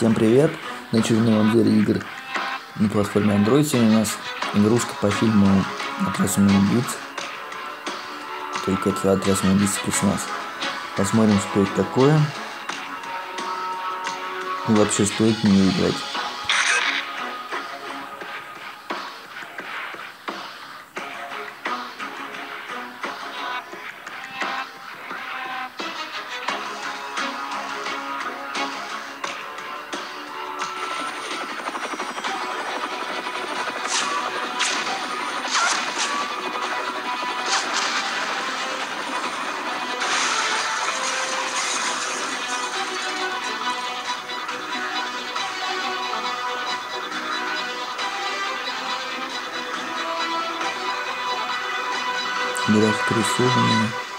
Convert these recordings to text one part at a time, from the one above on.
Всем привет! На очередном обзоре игр на платформе Android сегодня у нас игрушка по фильму «Отряд самоубийц». Только это «Отряд самоубийц плюс нас». Посмотрим, что это такое. И вообще стоит в нее играть. График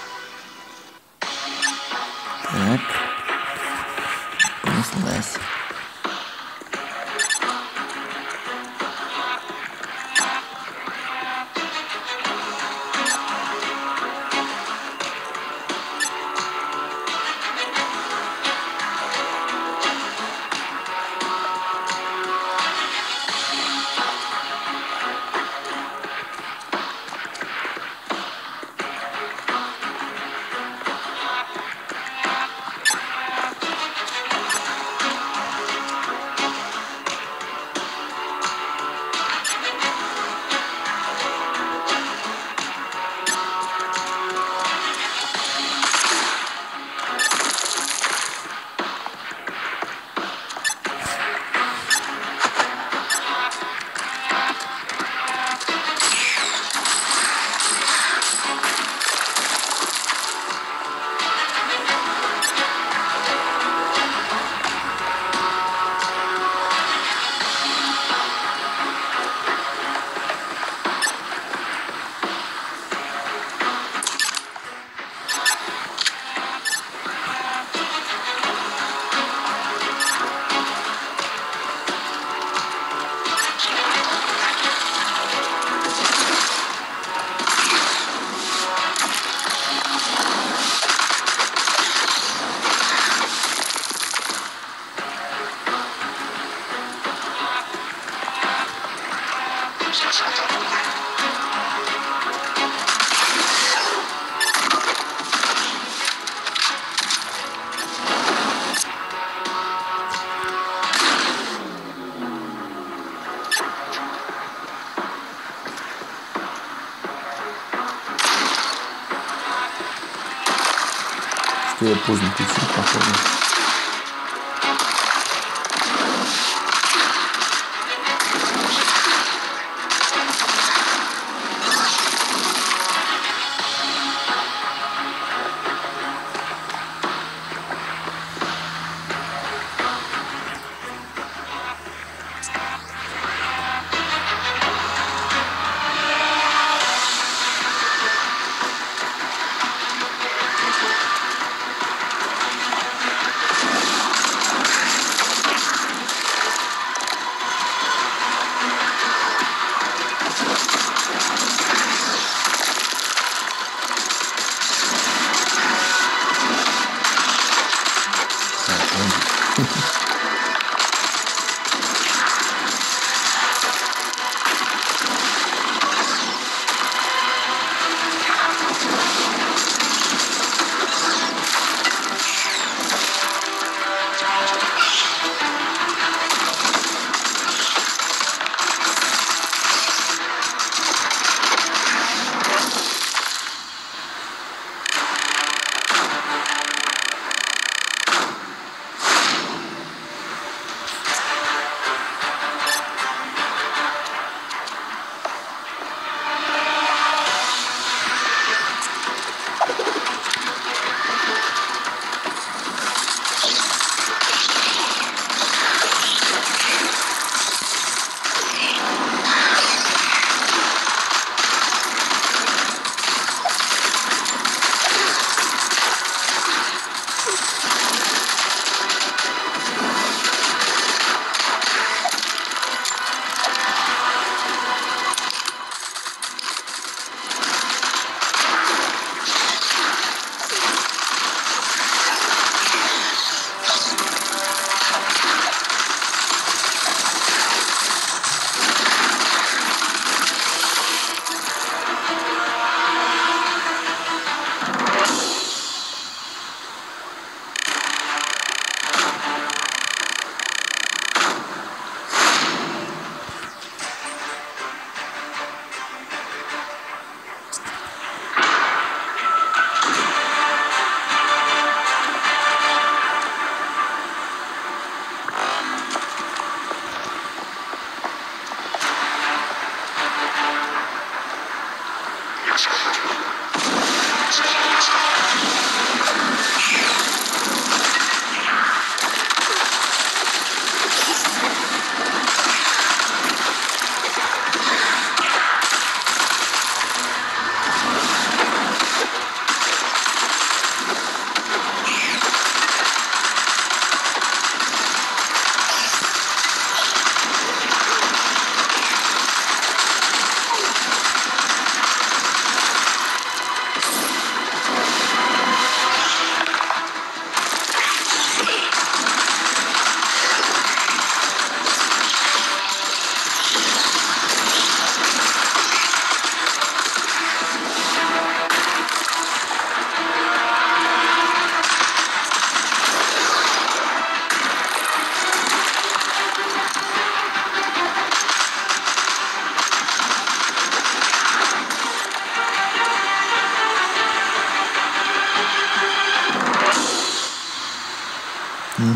Что я поздно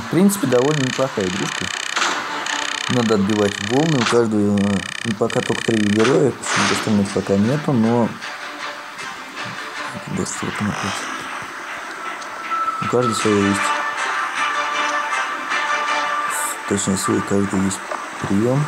В принципе, довольно неплохая игрушка. Надо отбивать волны. У каждого ну, пока только три героя, почему остальных пока нету, но... У каждого свое есть. Точнее, свой каждый есть прием.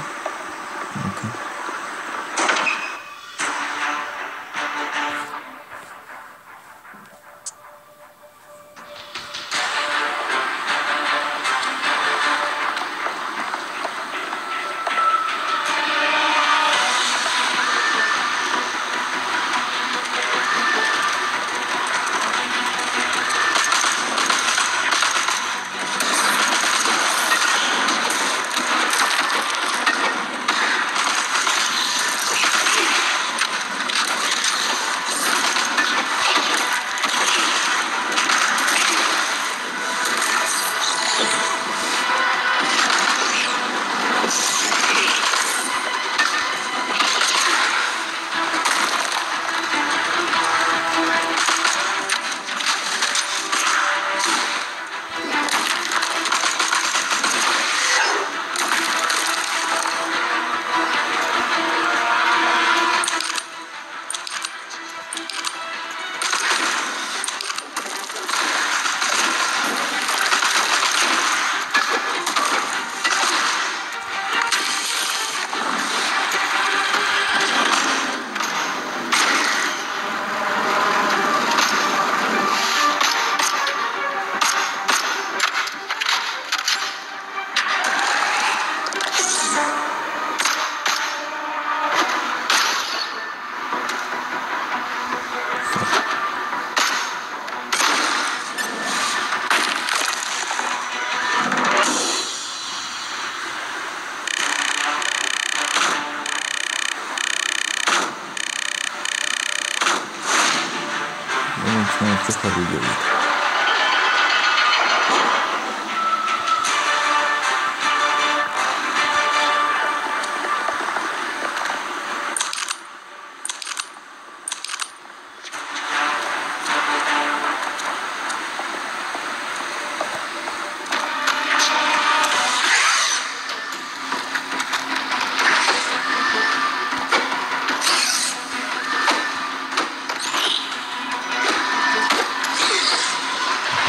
научная психология.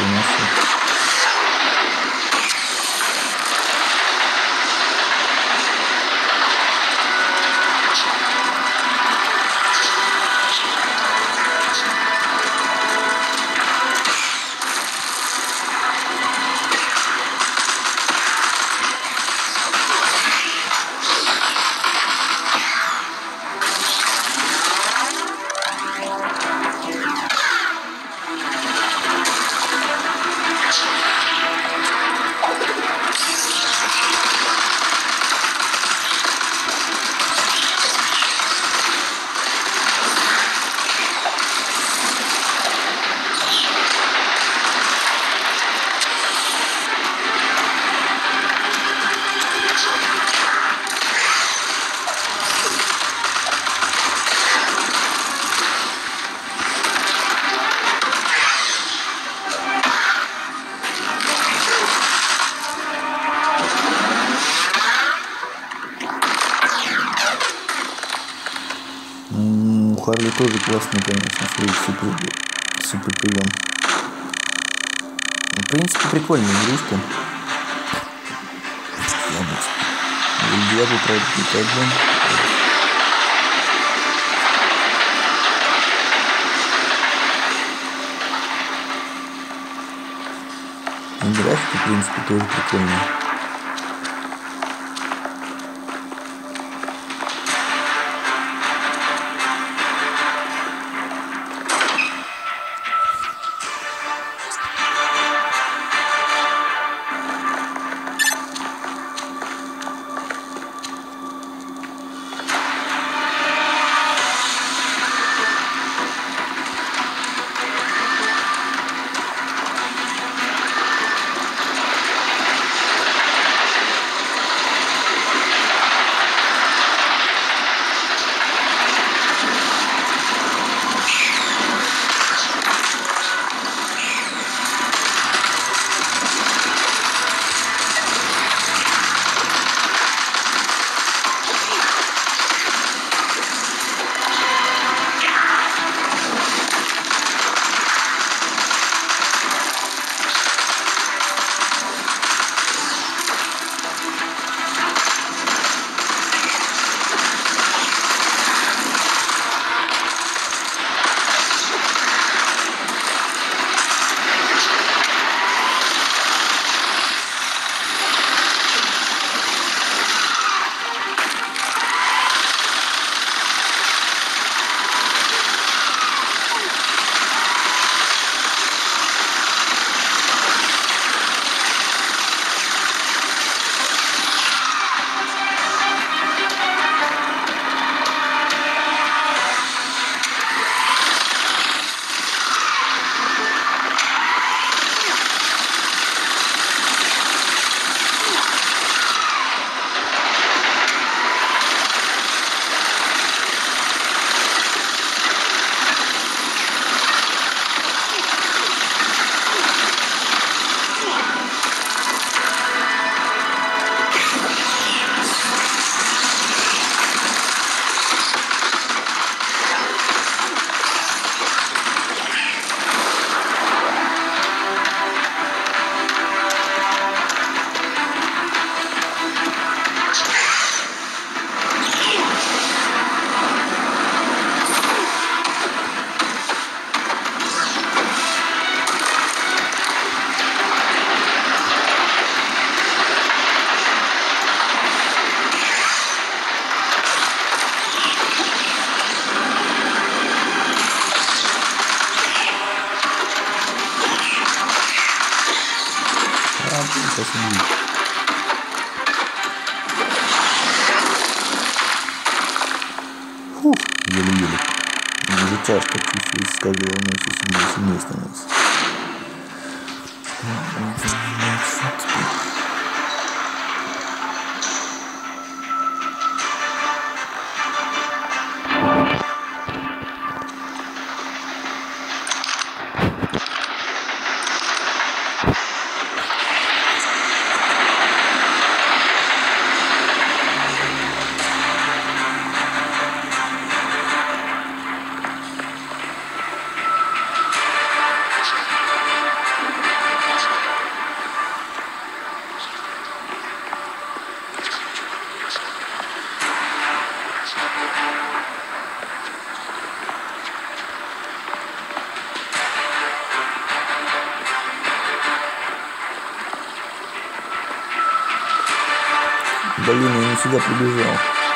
nossa. Тоже классный, конечно, свой супер, супер прием. В принципе, прикольная игрушка. Я бы пройти один. Графики, в принципе, тоже сейчас нам Фух, еле-еле. Уже тяжко чувствуется, как главное, все сильнее и становится. Блин, я не сюда прибежал.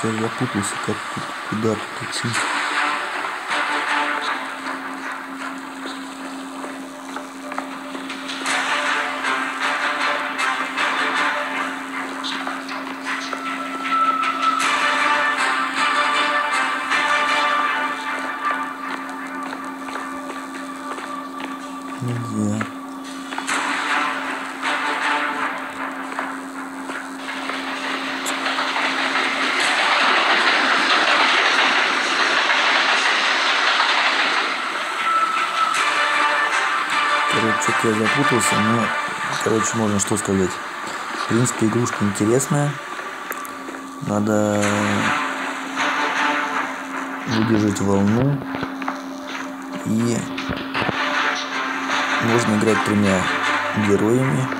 Что я запутался, как тут, куда тут идти. Нельзя. Что-то я запутался, но, короче, можно что сказать. В принципе, игрушка интересная. Надо выдержать волну. И можно играть тремя героями.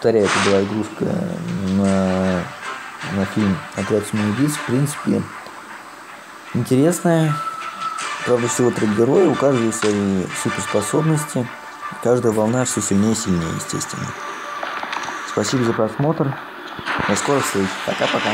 Повторяю, это была игрушка на, на фильм «Отряд самоубийц». В принципе, интересная. Правда, всего три героя, у каждого свои суперспособности. Каждая волна все сильнее и сильнее, естественно. Спасибо за просмотр. До скорых встреч. Пока-пока.